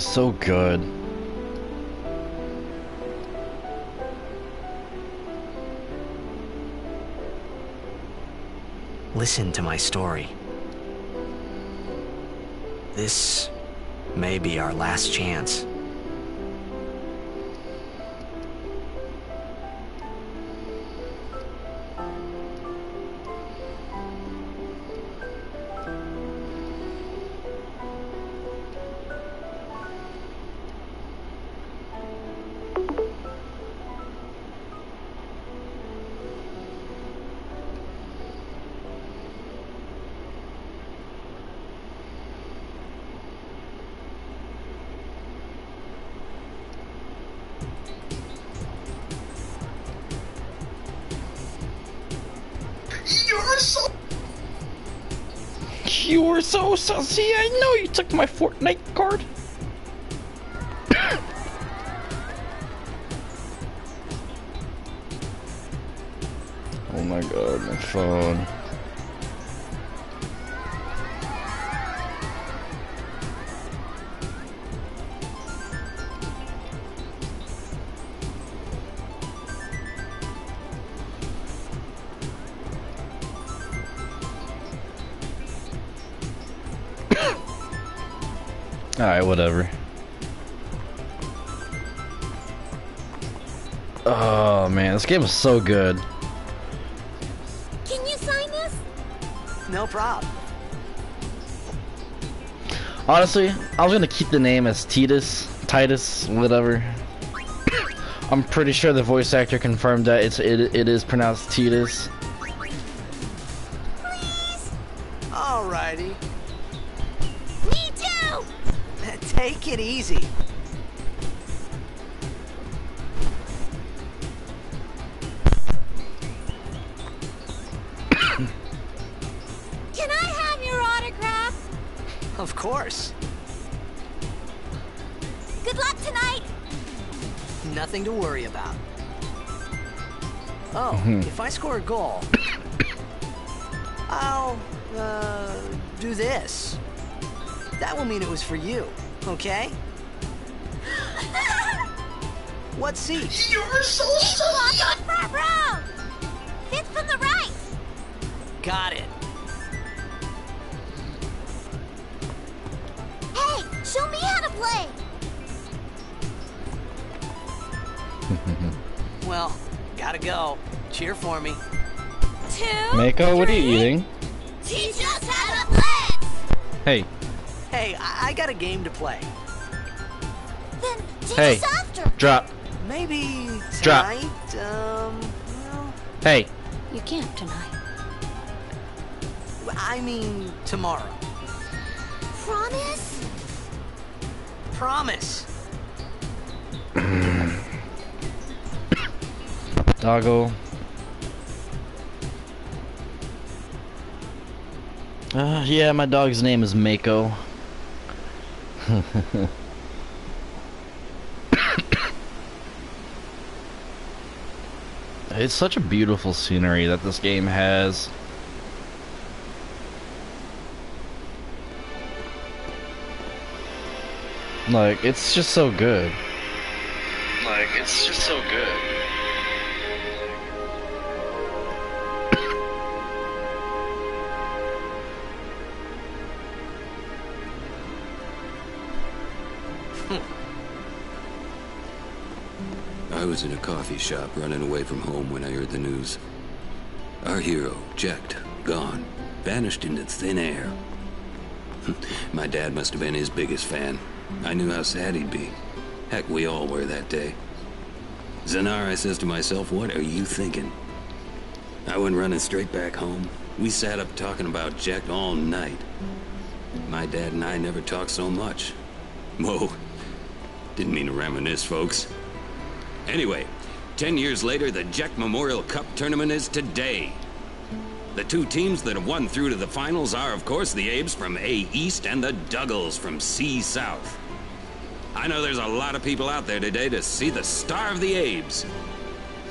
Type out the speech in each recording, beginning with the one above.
Is so good. Listen to my story. This may be our last chance. Sussy. I know you took my Fortnite card. oh my god, my phone. Whatever. Oh man, this game is so good. Can you sign this? No problem. Honestly, I was gonna keep the name as Titus, Titus, whatever. I'm pretty sure the voice actor confirmed that it's it, it is pronounced Titus. Okay? What seat? You're so Block sussy. on front row! Hit from the right! Got it. Hey, show me how to play! Well, gotta go. Cheer for me. Two, Mako, what are you eating? Teach us how to play! Hey, Hey, I, I got a game to play. Then teach Hey. us after! drop. Maybe Drop. tonight. Um, well, Hey, You can't tonight. I mean tomorrow. Promise? Promise. doggo. Uh, yeah, my dog's name is Mako. it's such a beautiful scenery that this game has. Like, it's just so good. Like, it's just so good. Was in a coffee shop running away from home when I heard the news. Our hero, Jecht, gone, vanished into thin air. My dad must have been his biggest fan. I knew how sad he'd be. Heck, we all were that day. Zanar, I says to myself, what are you thinking? I went running straight back home. We sat up talking about Jecht all night. My dad and I never talked so much. Whoa. Didn't mean to reminisce, folks. Anyway, ten years later, the Jecht Memorial Cup tournament is today. The two teams that have won through to the finals are, of course, the Abes from A East and the Duggles from C South. I know there's a lot of people out there today to see the star of the Abes.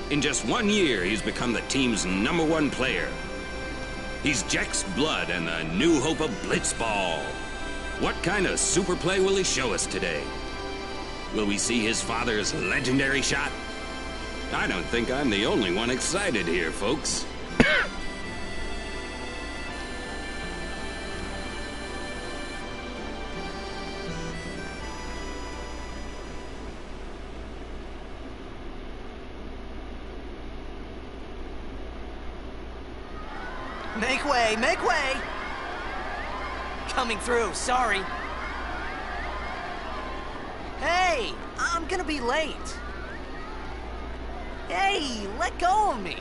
In just one year, he's become the team's number one player. He's Jecht's blood and the new hope of Blitzball. What kind of super play will he show us today? Will we see his father's legendary shot? I don't think I'm the only one excited here, folks. Make way, make way! Coming through, sorry. Hey, I'm gonna be late. Hey, let go of me.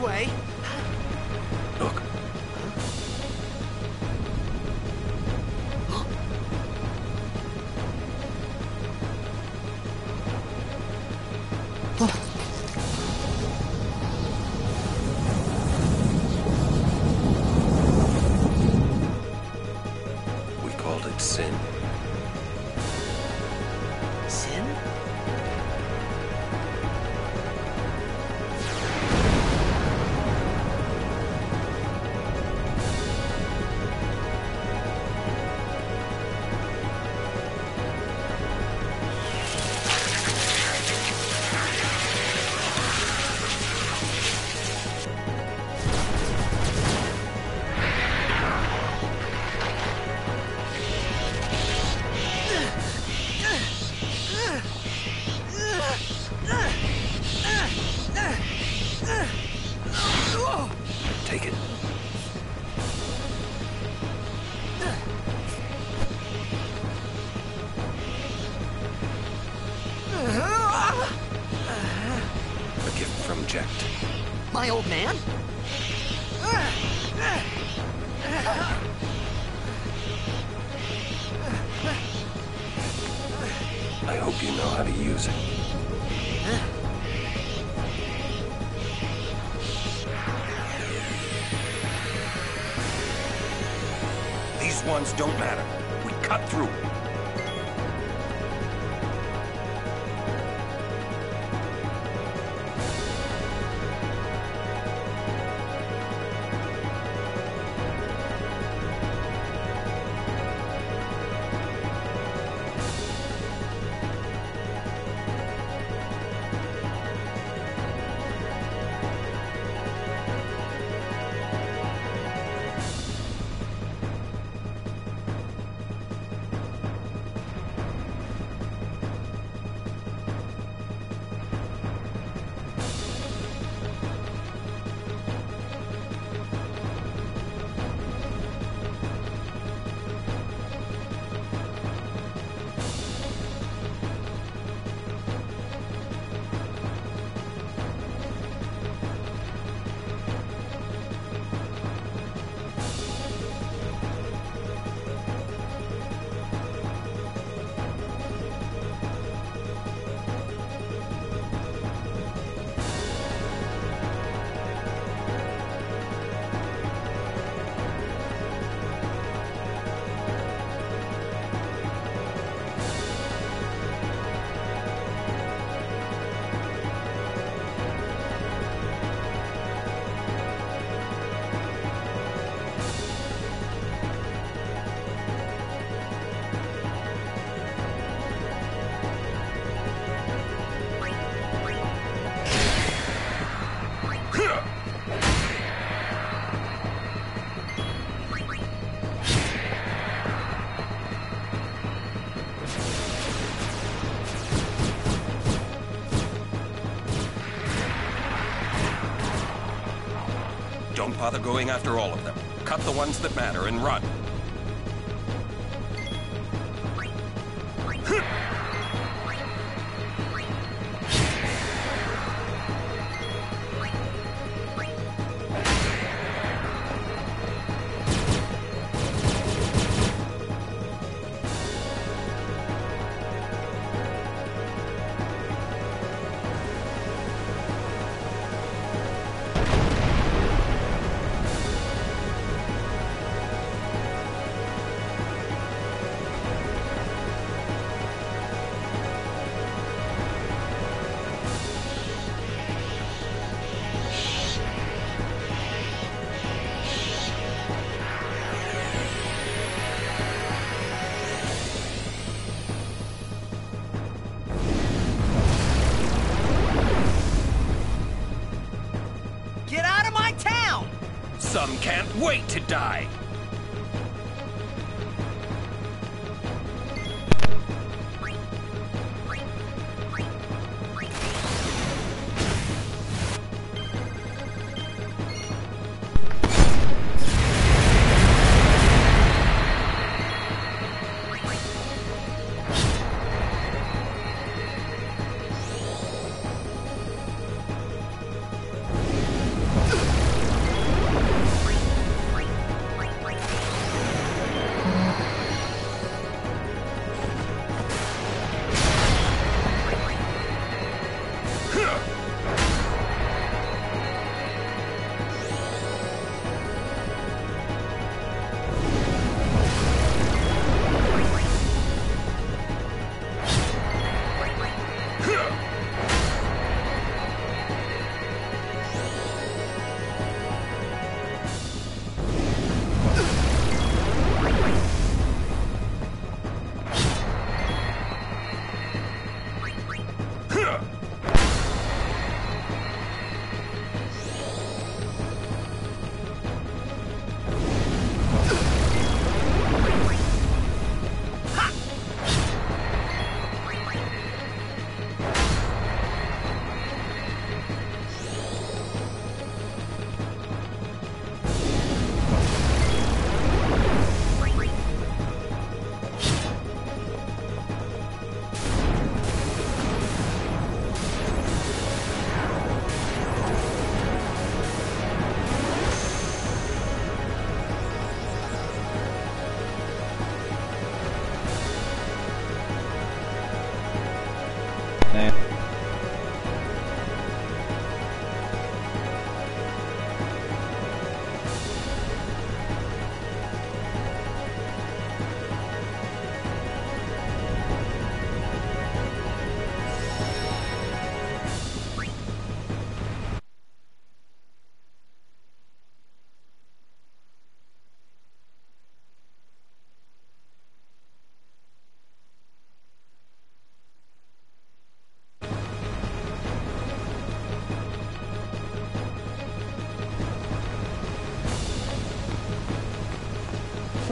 way. bother going after all of them. Cut the ones that matter and run. Wait to die.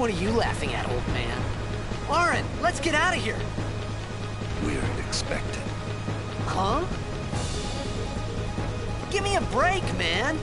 What are you laughing at, old man? Lauren, let's get out of here. We're expected. Huh? Give me a break, man.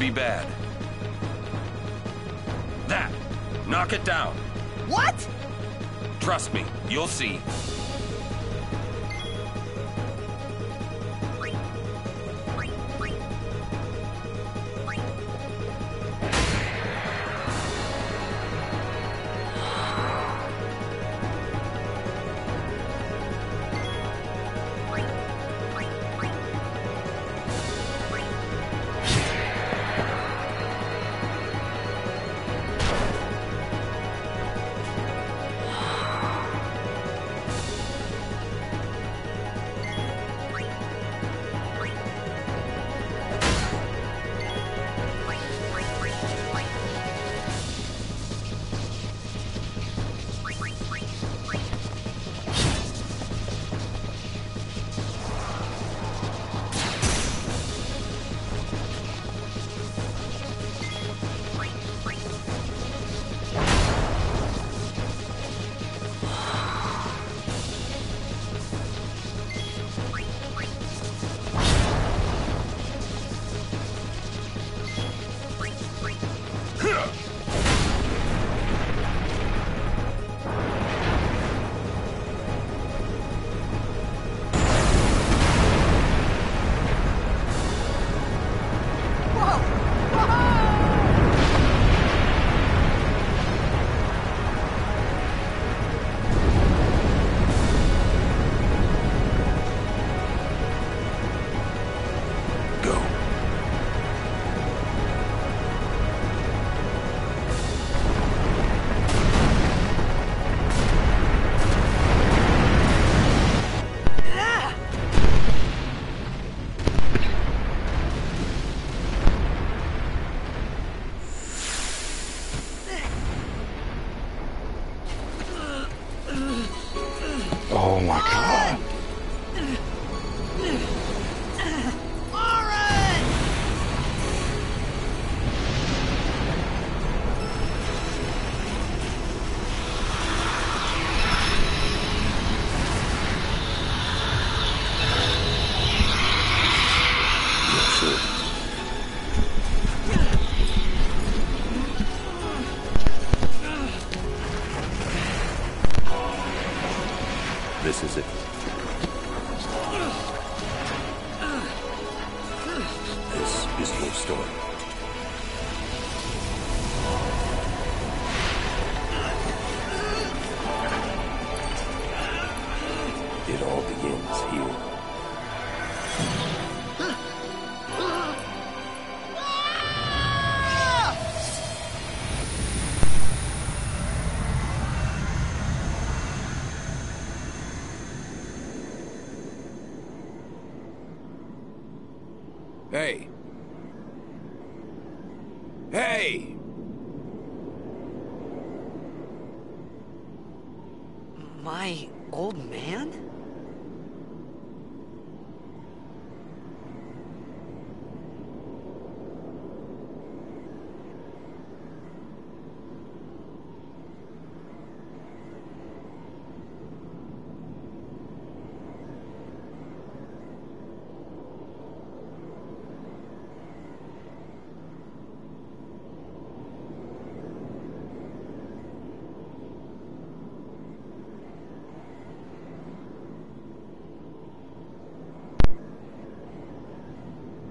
Be bad. That! Knock it down. What? Trust me, you'll see.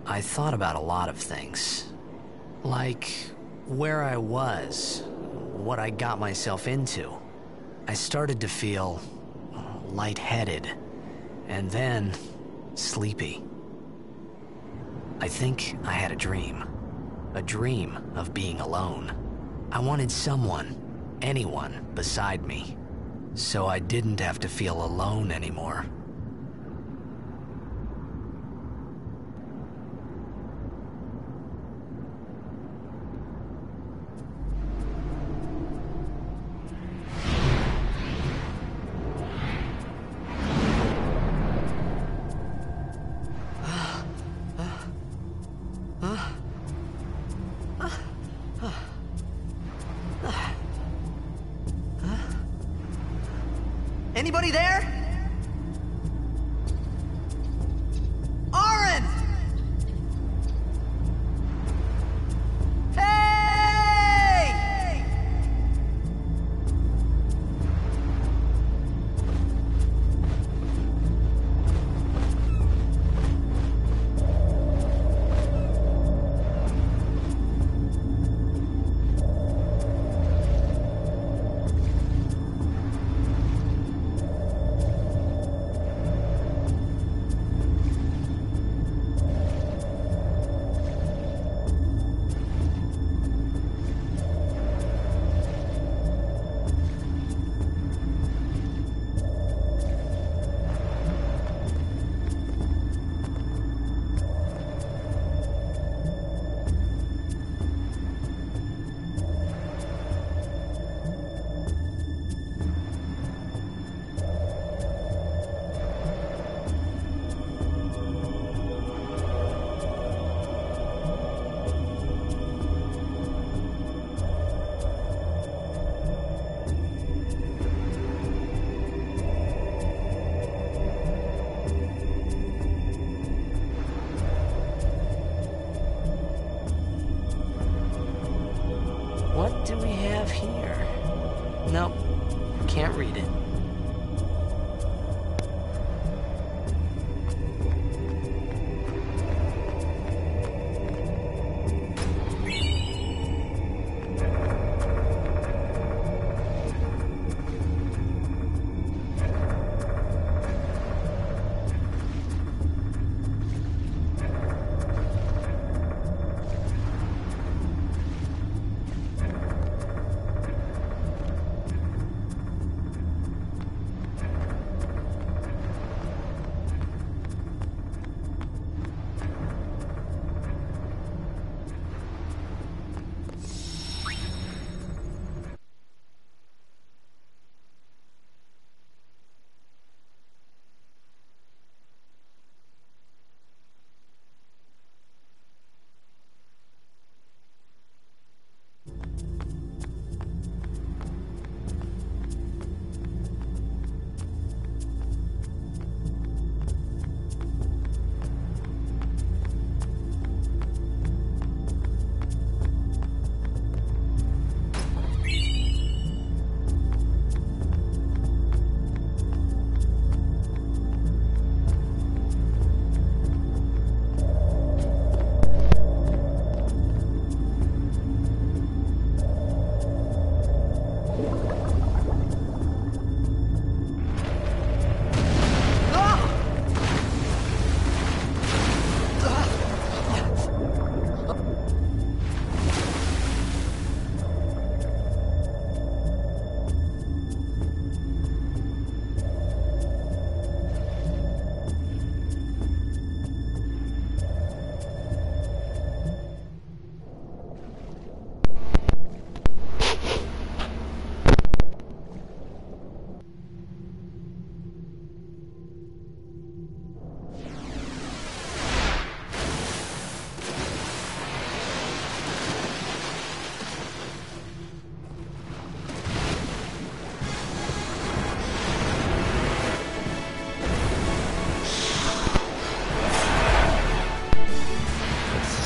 I thought about a lot of things. Like where I was, what I got myself into. I started to feel lightheaded, and then sleepy. I think I had a dream. A dream of being alone. I wanted someone, anyone, beside me. So I didn't have to feel alone anymore.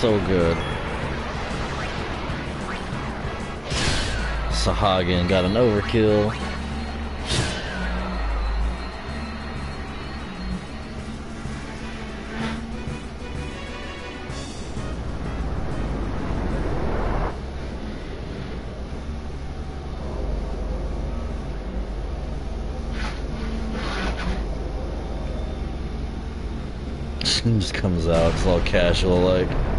So good. Sahagin got an overkill. just comes out, it's all casual like.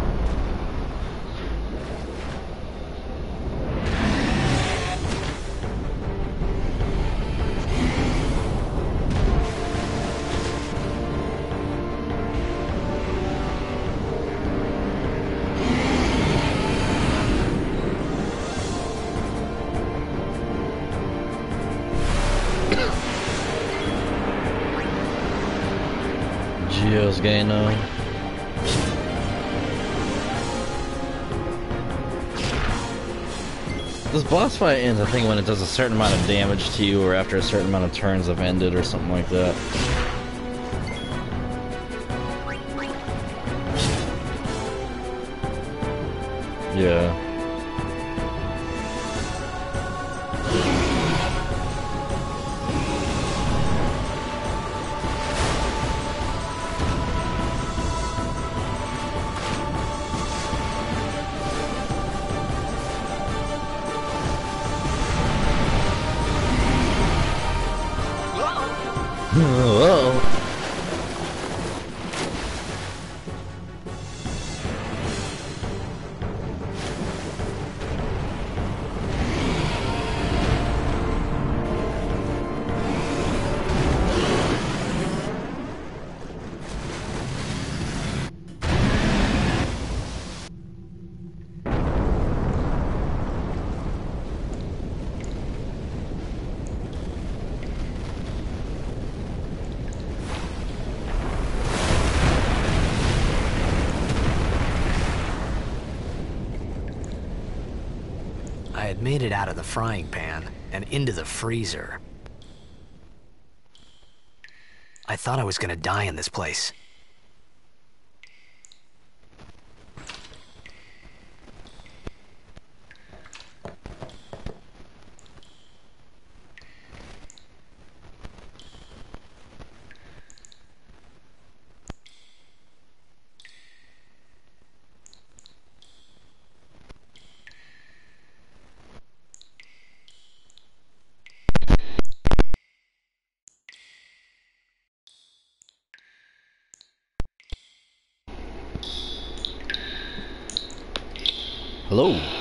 This why fight ends, I think, when it does a certain amount of damage to you or after a certain amount of turns have ended or something like that. Yeah. Made it out of the frying pan and into the freezer. I thought I was gonna die in this place. Hello?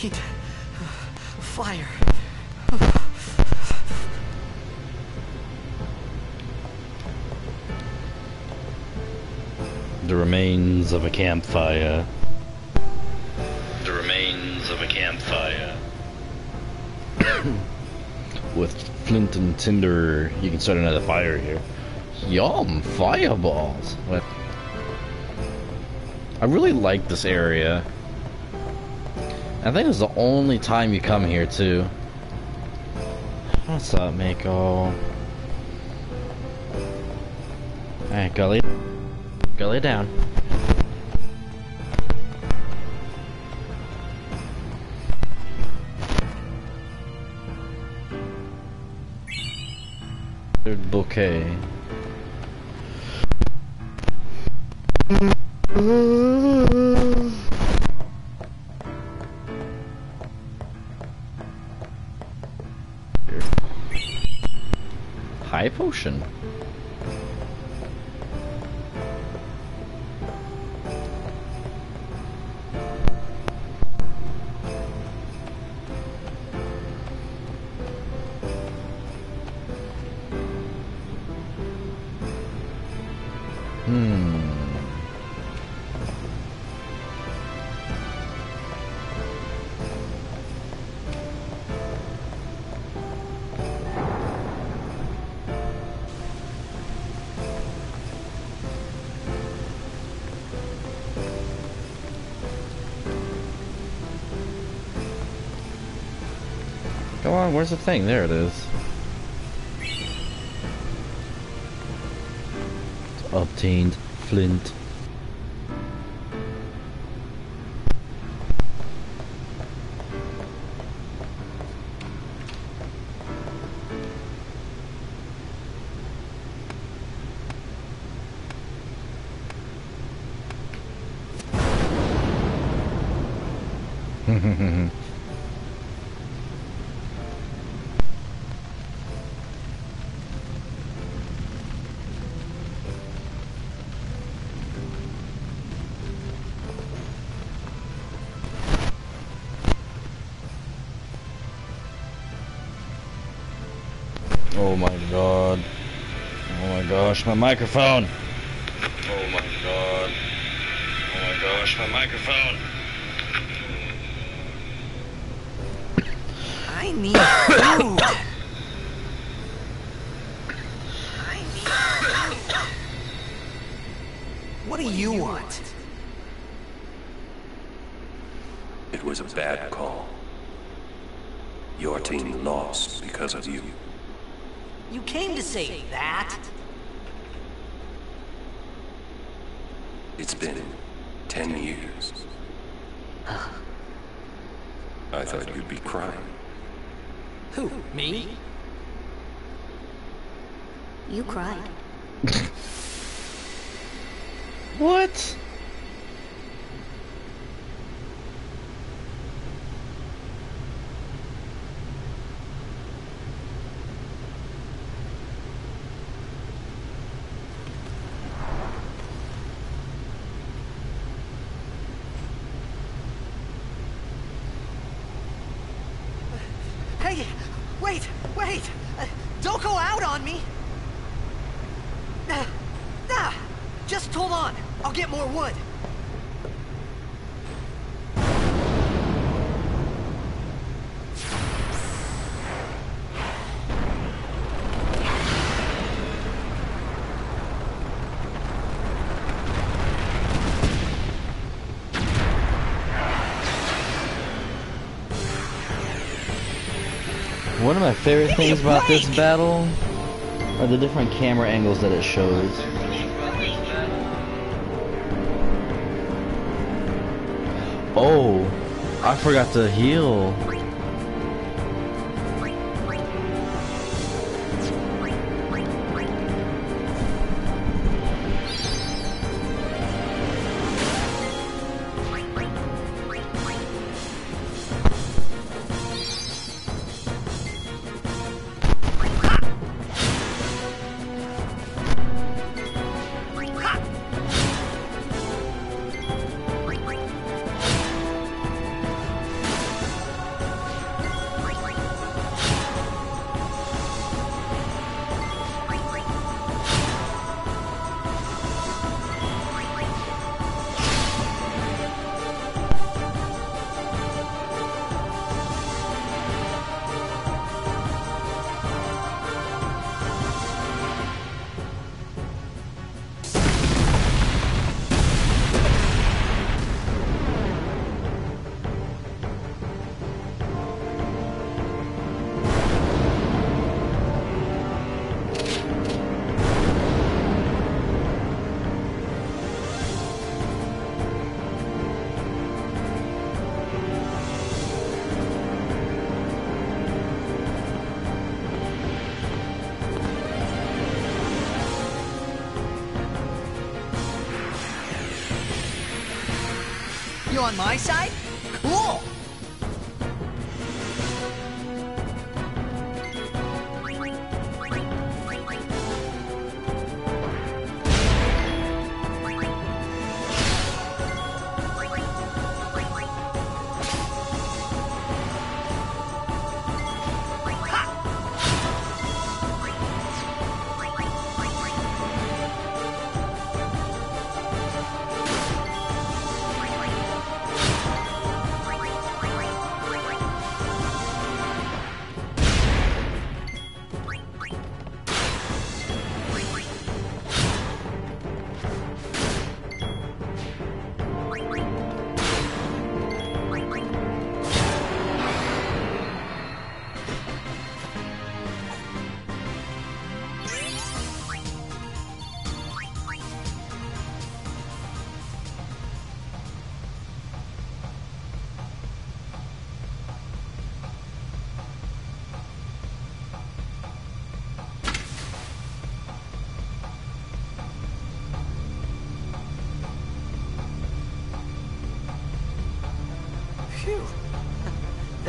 Need fire. The remains of a campfire. The remains of a campfire. With flint and tinder, you can start another fire here. Yum, fireballs. What? I really like this area. I think it's the only time you come here too. What's up, Mako? Alright, go lay, go lay down. Third bouquet. High where's the thing? There it is. Obtained flint. Gosh, my microphone. Oh my god. Oh my gosh, my microphone. I need food. I need food. What do you want? It was a bad call. Your team lost because of you. You came to say that? It's been ten years. I thought you'd be crying. Who, me? You cried. What? Hey, wait, wait! Uh, don't go out on me! Uh, nah, just hold on. I'll get more wood. One of my favorite Give me a things about this battle are the different camera angles that it shows. Oh, I forgot to heal. On my side?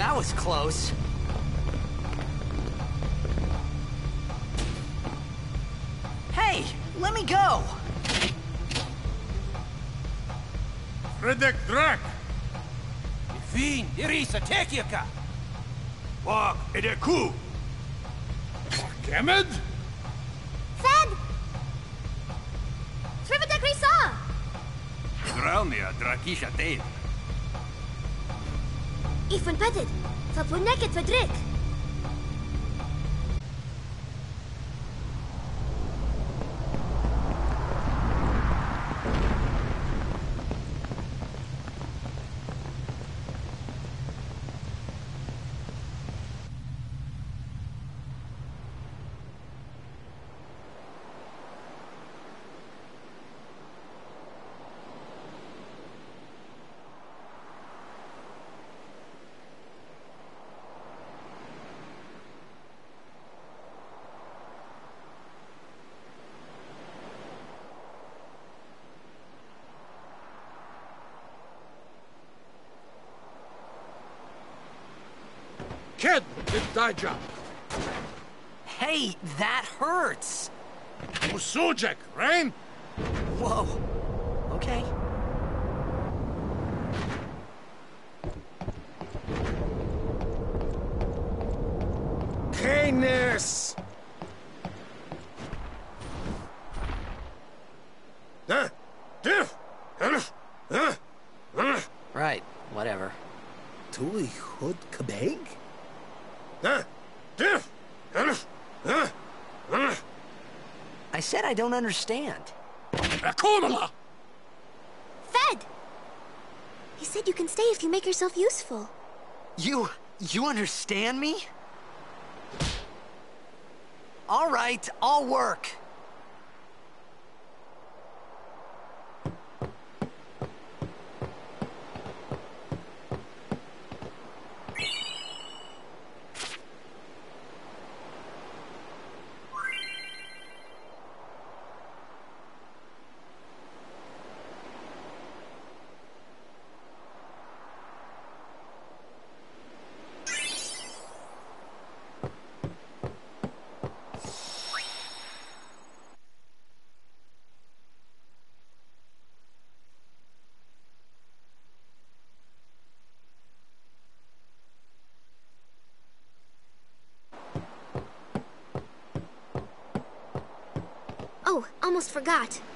That was close. Hey, let me go! Fredek Drak! Fin, Irisa, Tekiaka! Wag Edeku! Kemed? Fed! Srivatek Risa! Draunia, Drakisha Dave. ticket for Drake. Fapuneket Fedrik! Ked Daija! Hey, that hurts! Usujek, Rain? Whoa. Okay. Canis! Uh, diff, uh, uh, uh, Right, whatever. Tui Hood Kabeg? uh, diff, uh, uh, uh, I said I don't understand. Akomala! Fed! He said you can stay if you make yourself useful. You... you understand me? All right, I'll work. Oh, almost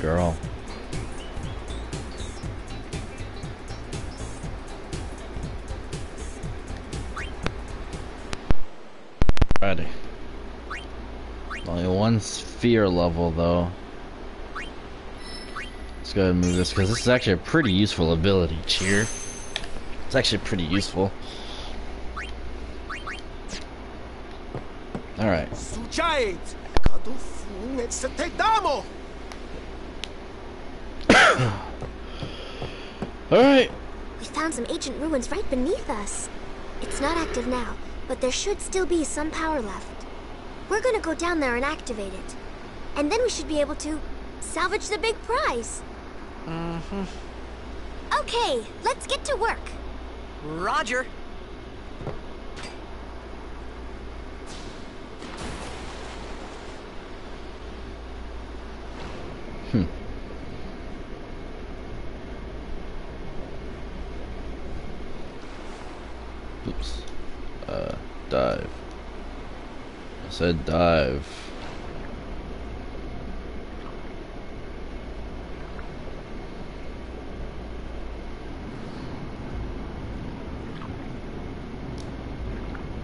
Girl. Ready. Only one sphere level though. Let's go ahead and move this because this is actually a pretty useful ability, Cheer. It's actually pretty useful. Alright. Sujait! Alright. We found some ancient ruins right beneath us. It's not active now, but there should still be some power left. We're gonna go down there and activate it. And then we should be able to salvage the big prize. Mm-hmm. Okay, let's get to work. Roger. Hmm. Oops. Uh, dive. I said dive.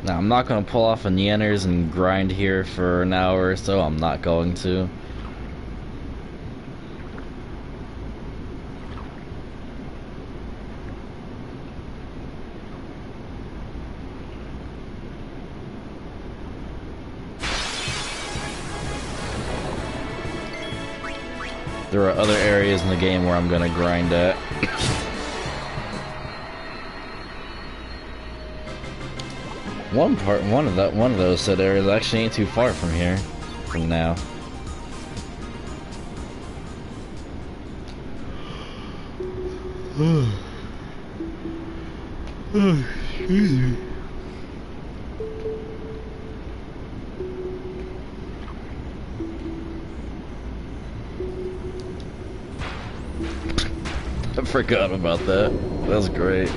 Now, I'm not going to pull off a Neanners and grind here for an hour or so. I'm not going to. There are other areas in the game where I'm gonna grind at. one part, one of that, one of those said areas actually ain't too far from here, from now. Excuse about that. That was great.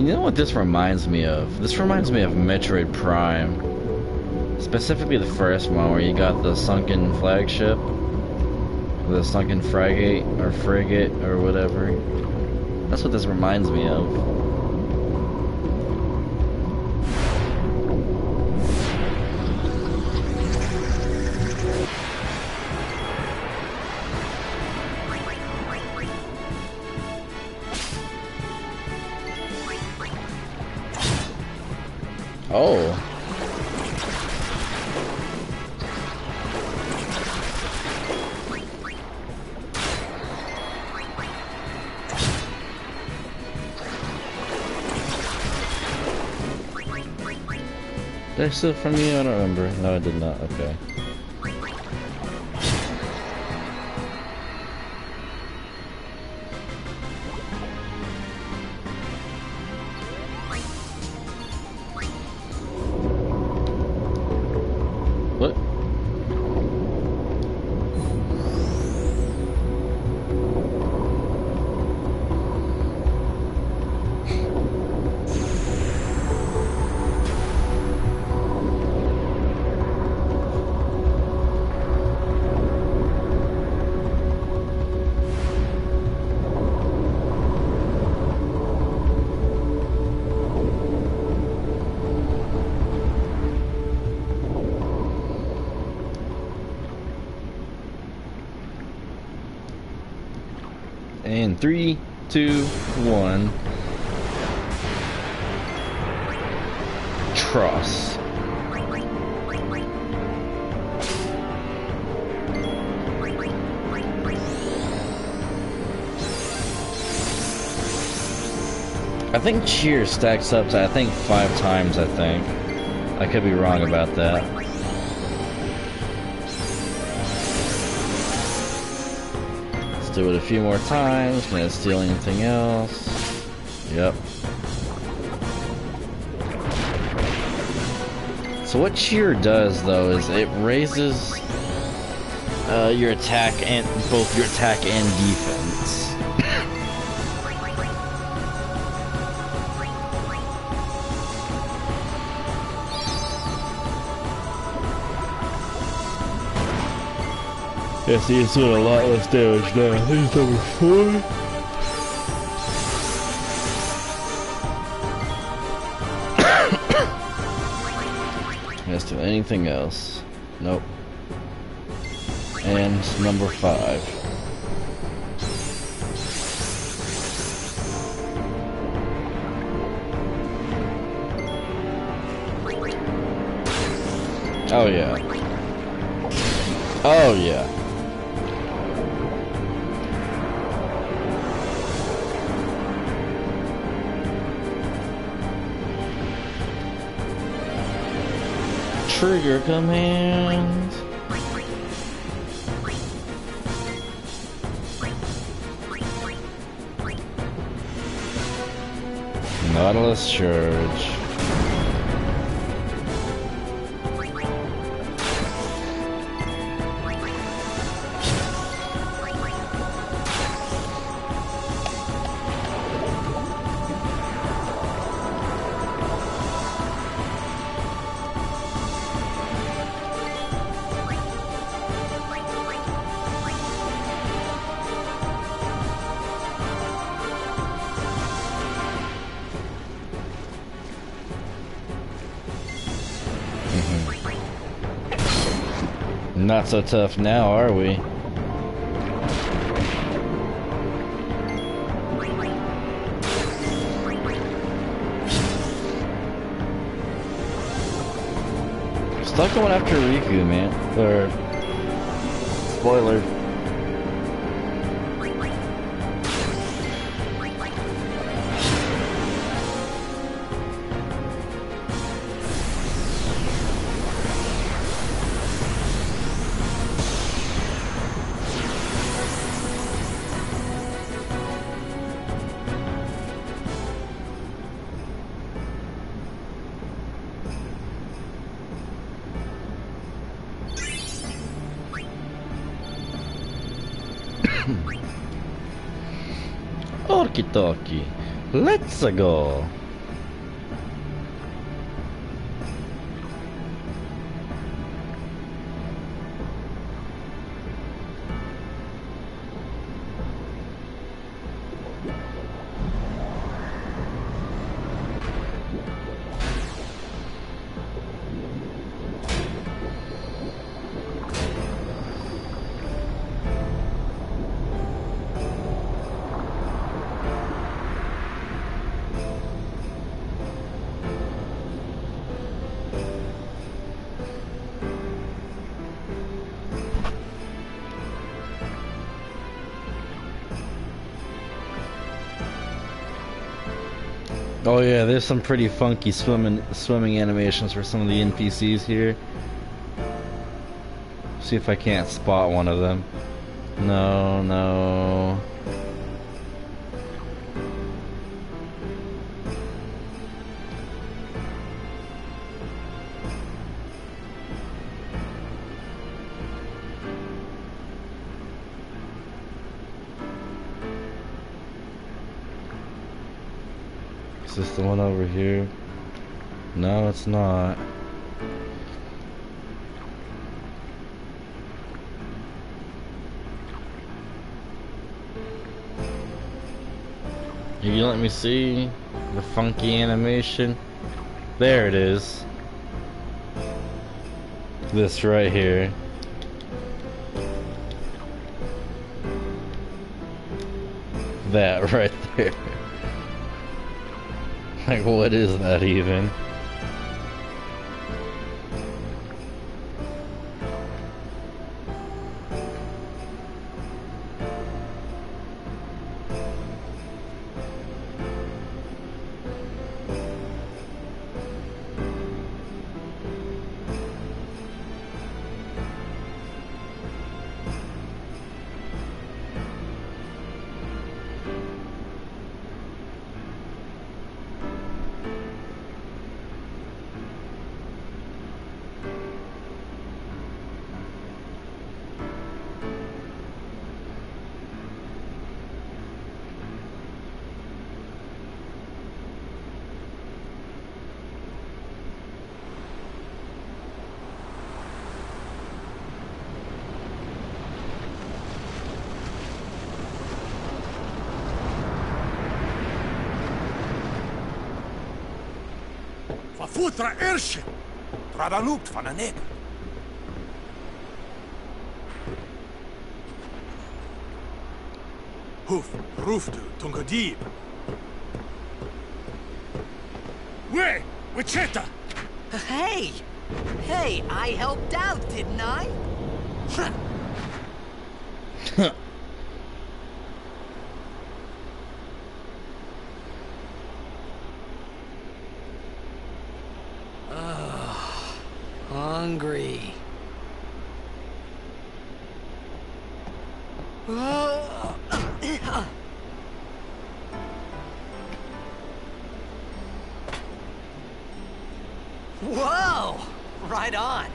You know what this reminds me of? This reminds me of Metroid Prime. Specifically the first one where you got the sunken flagship. The sunken frigate or frigate or whatever. That's what this reminds me of. Oh. Did I steal from you? I don't remember. No, I did not. Okay. Two, one. Tross. I think cheer stacks up to I think five times. I think I could be wrong about that. Do it a few more times. Can I steal anything else? Yep. So what cheer does though is it raises uh, your attack and both your attack and defense. Yeah, see, it's doing a lot less damage now. It's over four. Has to anything else? Nope. And number five. Oh yeah. Oh yeah. Trigger command. Nautilus charge. So tough now, are we? Stop going after Rikku, man. Or spoiler. Dokie. Let's go. There's some pretty funky swimming swimming animations for some of the NPCs here. See if I can't spot one of them. No, no. It's not. If You let me see the funky animation? There it is. This right here. That right there. Like, what is that even? Futra Ersche! Tra de lucht van een nek. Hoof, roofdu, tungadib. We, Wicheta! Hey! Hey, I helped out, didn't I? Whoa! Right on.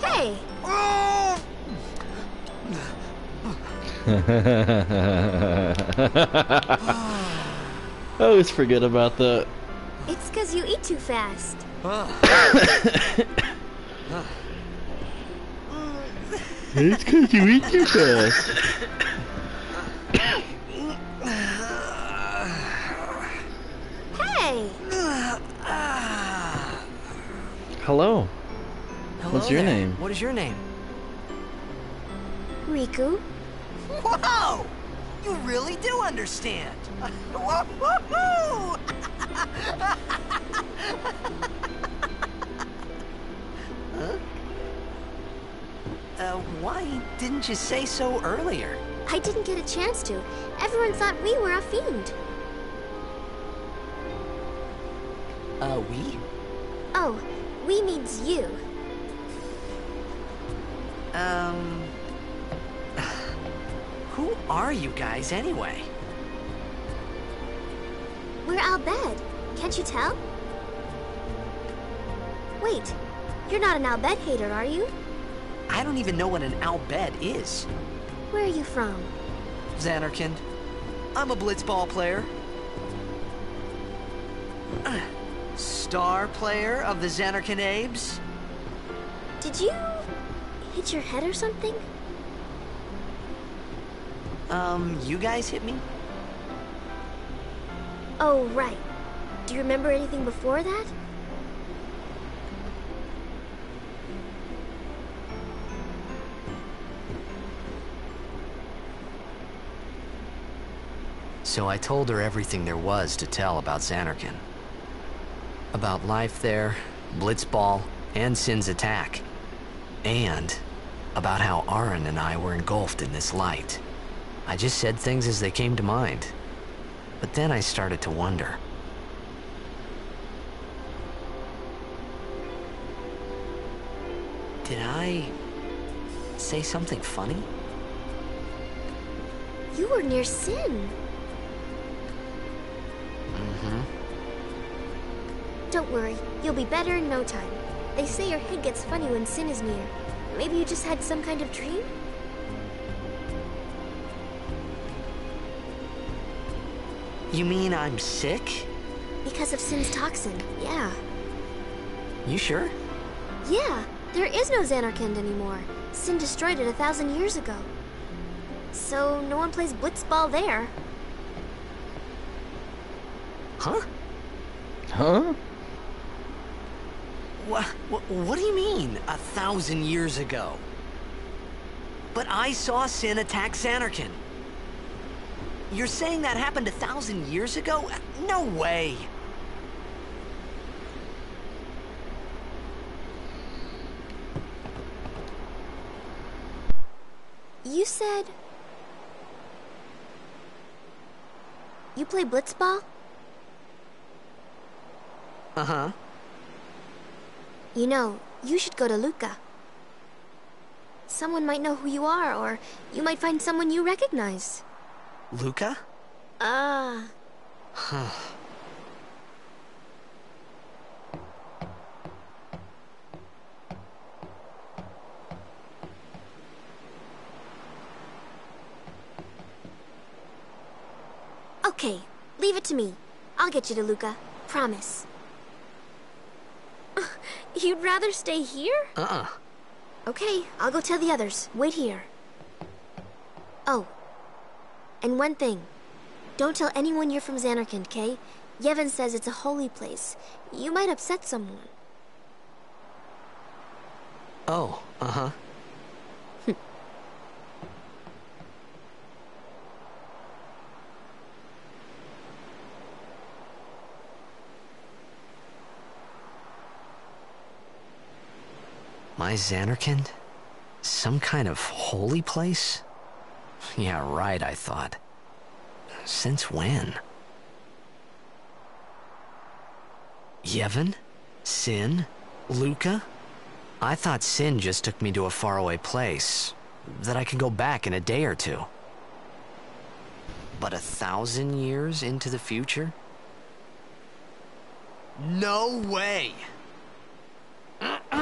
Hey, I always forget about that. it's because you eat too fast. It's because you eat too fast. Hey, Hello. Hello What's your there. name? What is your name? Rikku. Whoa! You really do understand. Woo-hoo-hoo! Uh, why didn't you say so earlier? I didn't get a chance to. Everyone thought we were a fiend. Uh, we? Oh, we means you. Um. Who are you guys anyway? We're Al Bhed. Can't you tell? Wait, you're not an Al Bhed hater, are you? I don't even know what an Al Bhed is. Where are you from? Zanarkand. I'm a blitzball player. Star player of the Zanarkand Abes. Did you hit your head or something? Um, you guys hit me? Oh, right. Do you remember anything before that? So I told her everything there was to tell about Zanarkand. About life there, Blitzball, and Sin's attack. And about how Auron and I were engulfed in this light. I just said things as they came to mind. But then I started to wonder. Did I say something funny? You were near Sin. Mm-hmm. Don't worry, you'll be better in no time. They say your head gets funny when Sin is near. Maybe you just had some kind of dream? You mean I'm sick? Because of Sin's toxin, yeah. You sure? Yeah, there is no Zanarkand anymore. Sin destroyed it a thousand years ago. So no one plays blitzball there. Huh? Huh? What, what, what do you mean, a thousand years ago? But I saw Sin attack Zanarkand. You're saying that happened a thousand years ago? No way. You said... You play blitzball? Uh-huh. You know, you should go to Luca. Someone might know who you are, or you might find someone you recognize. Luca? Ah. Huh. Okay, leave it to me. I'll get you to Luca. Promise. You'd rather stay here? Uh-uh. Okay, I'll go tell the others. Wait here. Oh. And one thing. Don't tell anyone you're from Zanarkand, okay? Yevon says it's a holy place. You might upset someone. Oh, uh-huh. My Zanarkand? Some kind of holy place? Yeah, right, I thought. Since when? Yevon? Sin? Luca? I thought Sin just took me to a faraway place. That I could go back in a day or two. But a thousand years into the future? No way!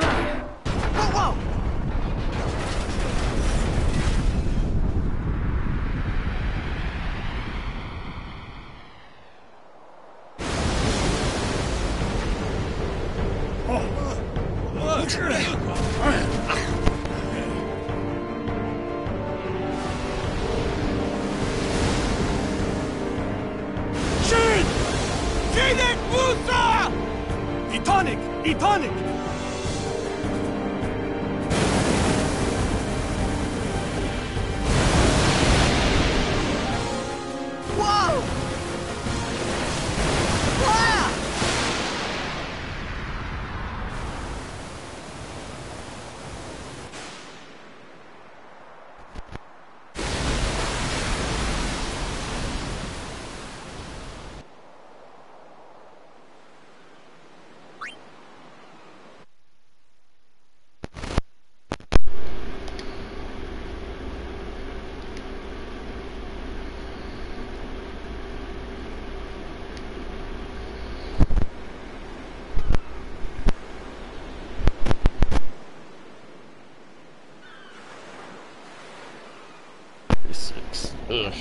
Ugh.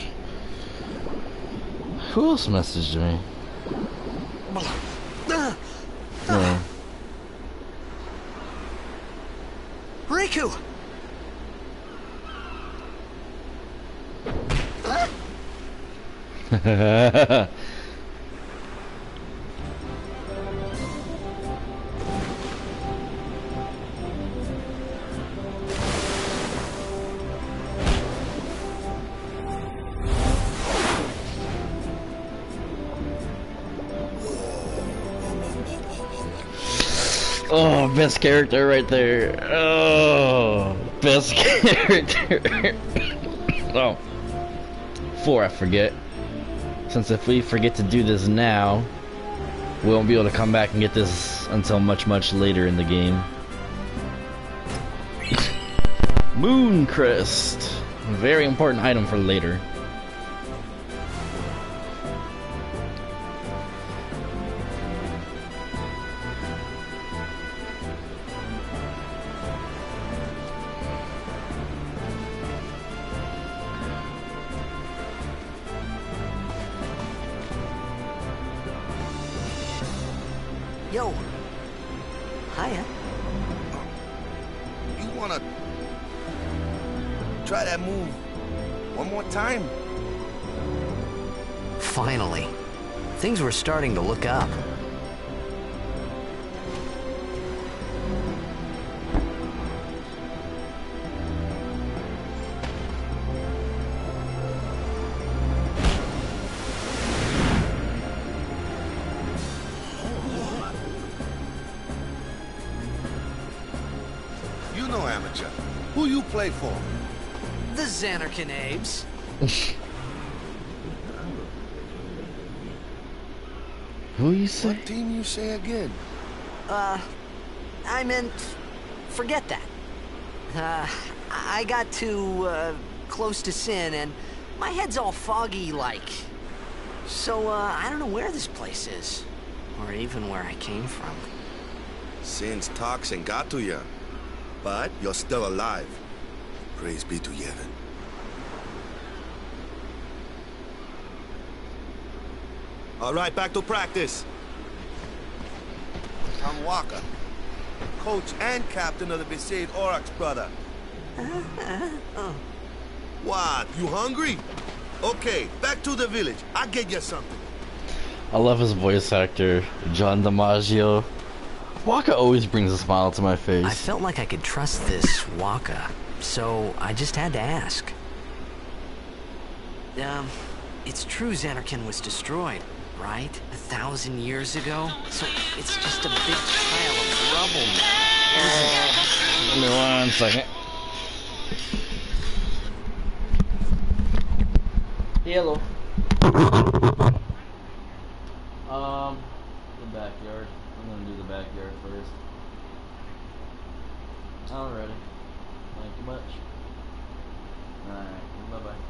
Who else messaged me? Riku! best character right there. Oh, best character. oh, four, I forget. Since if we forget to do this now, we won't be able to come back and get this until much, much later in the game. Moon Crest. Very important item for later. Starting to look up. You know amateur. Who you play for? The Zanarkand Abes. Who you say? What team you say again? Uh, I meant, forget that. Uh, I got too, uh, close to Sin and my head's all foggy like. So, uh, I don't know where this place is. Or even where I came from. Sin's toxin got to you. But you're still alive. Praise be to Yevon. All right, back to practice. I'm Wakka, coach and captain of the Besaid Aurochs brother. What? You hungry? Okay, back to the village. I'll get you something. I love his voice actor, John DiMaggio. Wakka always brings a smile to my face. I felt like I could trust this Wakka, so I just had to ask. Um, it's true Zanarkand was destroyed, right? A thousand years ago? So it's just a big pile of rubble now. Give me one second. Hello. Um, the backyard. I'm gonna do the backyard first. Alrighty. Thank you much. Alright, bye bye.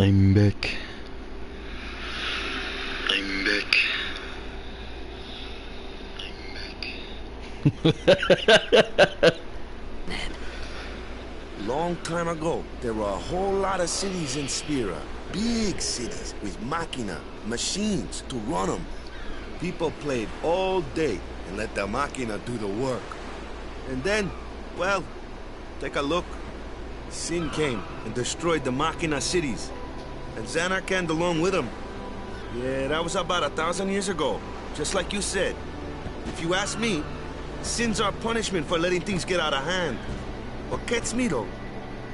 I'm back. I'm back. I'm back. Long time ago, there were a whole lot of cities in Spira. Big cities with machina, machines to run them. People played all day and let the machina do the work. And then, well, take a look. Sin came and destroyed the machina cities. And Zanarkand along with him. Yeah, that was about a thousand years ago. Just like you said. If you ask me, Sin's our punishment for letting things get out of hand. What gets me, though,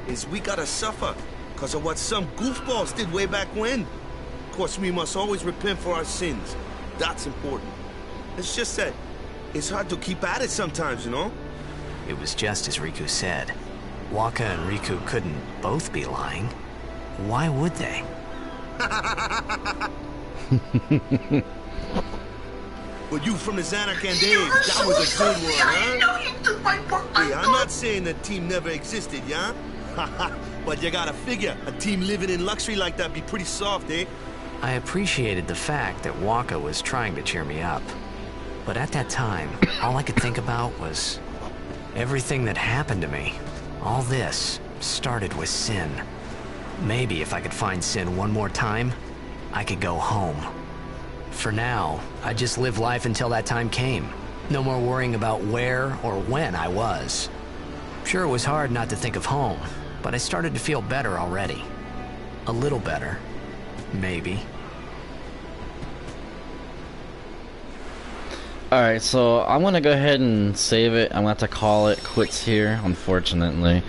is we gotta suffer because of what some goofballs did way back when. Of course, we must always repent for our sins. That's important. It's just that it's hard to keep at it sometimes, you know? It was just as Rikku said. Wakka and Rikku couldn't both be lying. Why would they? But you from the Zanarkand days, that was a good one, I huh? know you do my work. Hey, I'm not saying the team never existed, yeah? but you gotta figure, a team living in luxury like that be pretty soft, eh? I appreciated the fact that Waka was trying to cheer me up. But at that time, all I could think about was everything that happened to me. All this started with Sin. Maybe if I could find Sin one more time, I could go home. For now, I just live life until that time came. No more worrying about where or when I was. Sure, it was hard not to think of home, but I started to feel better already. A little better. Maybe. Alright, so I'm gonna go ahead and save it. I'm gonna have to call it quits here, unfortunately.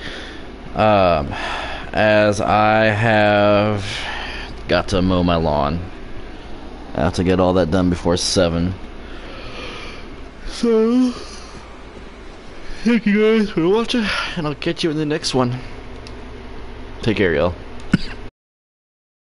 Um, as I have got to mow my lawn. I have to get all that done before 7. So, thank you guys for watching, and I'll catch you in the next one. Take care, y'all.